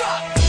Shut